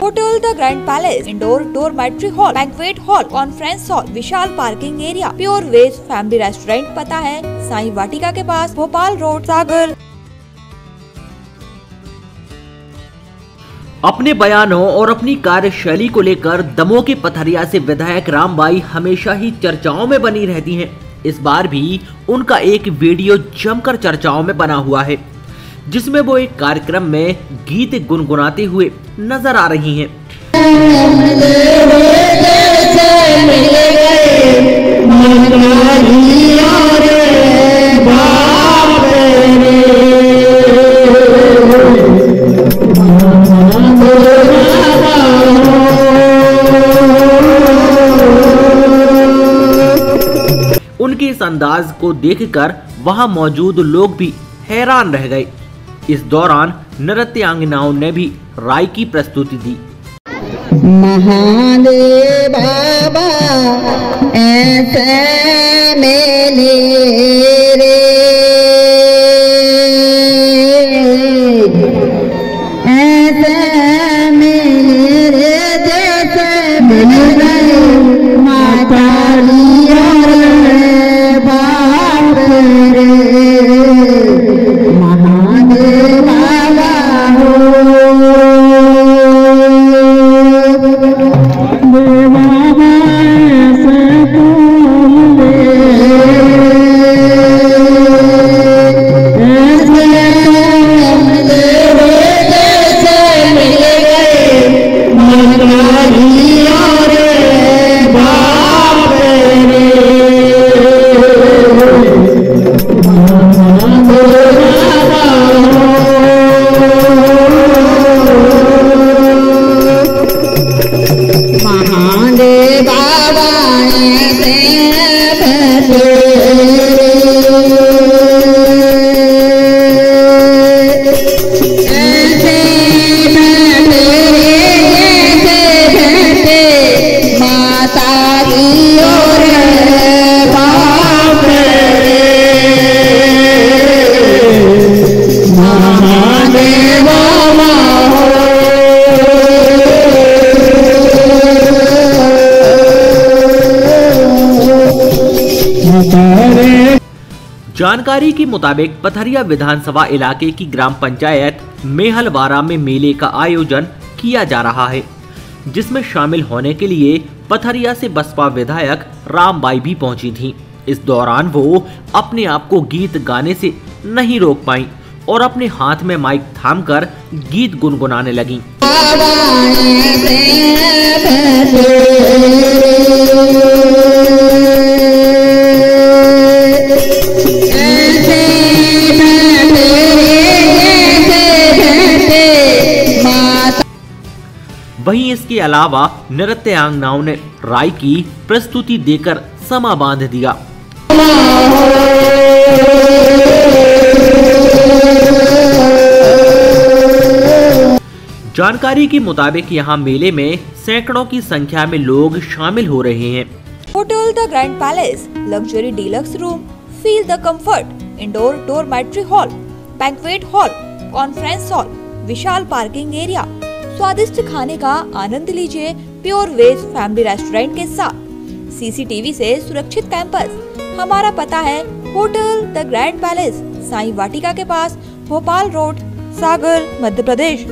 Hotel the Grand Palace indoor dormitory hall banquet hall conference hall Vishal parking area pure veg family restaurant पता है साई वाटिका के पास, Bhopal road, सागर अपने बयानों और अपनी कार्यशैली को लेकर दमोह के पथरिया से विधायक रामबाई हमेशा ही चर्चाओं में बनी रहती हैं। इस बार भी उनका एक वीडियो जमकर चर्चाओं में बना हुआ है, जिसमें वो एक कार्यक्रम में गीत गुनगुनाते हुए नज़र आ रही हैं। अंदाज को देखकर वहाँ मौजूद लोग भी हैरान रह गए। इस दौरान नृत्यांगनाओं ने भी राय की प्रस्तुति दी। महादेव बाबा, ऐसे मेले महादेव जानकारी के मुताबिक पथरिया विधानसभा इलाके की ग्राम पंचायत मेहलवारा में मेले का आयोजन किया जा रहा है, जिसमें शामिल होने के लिए पथरिया से बसपा विधायक रामबाई भी पहुँची थीं। इस दौरान वो अपने आप को गीत गाने से नहीं रोक पाई और अपने हाथ में माइक थामकर गीत गुनगुनाने लगीं। वहीं इसके अलावा नृत्यांगनाओं ने राय की प्रस्तुति देकर समा बाँध दिया। जानकारी के मुताबिक यहाँ मेले में सैकड़ों की संख्या में लोग शामिल हो रहे हैं। Hotel the Grand Palace luxury deluxe room feel the comfort indoor dormitory hall banquet hall conference hall Vishal parking area स्वादिष्ट खाने का आनंद लीजिए प्योर वेज फैमिली रेस्टोरेंट के साथ। सीसीटीवी से सुरक्षित कैंपस। हमारा पता है, hotel the Grand Palace, Sai Vatika के पास, भोपाल रोड, सागर, मध्य प्रदेश।